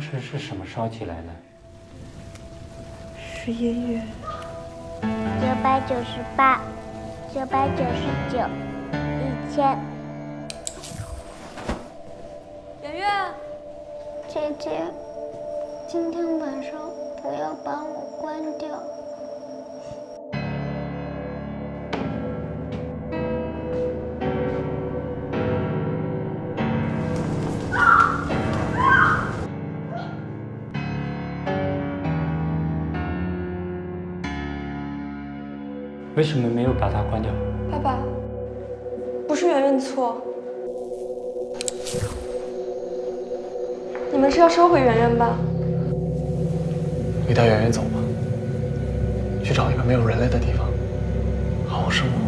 时是什么烧起来的？十一月。九百九十八，九百九十九，一千。圆圆，姐姐，今天晚上不要把我关掉。为什么没有把它关掉？爸爸，不是圆圆的错。你们是要收回圆圆吧？你带圆圆走吧，去找一个没有人类的地方，好好生活。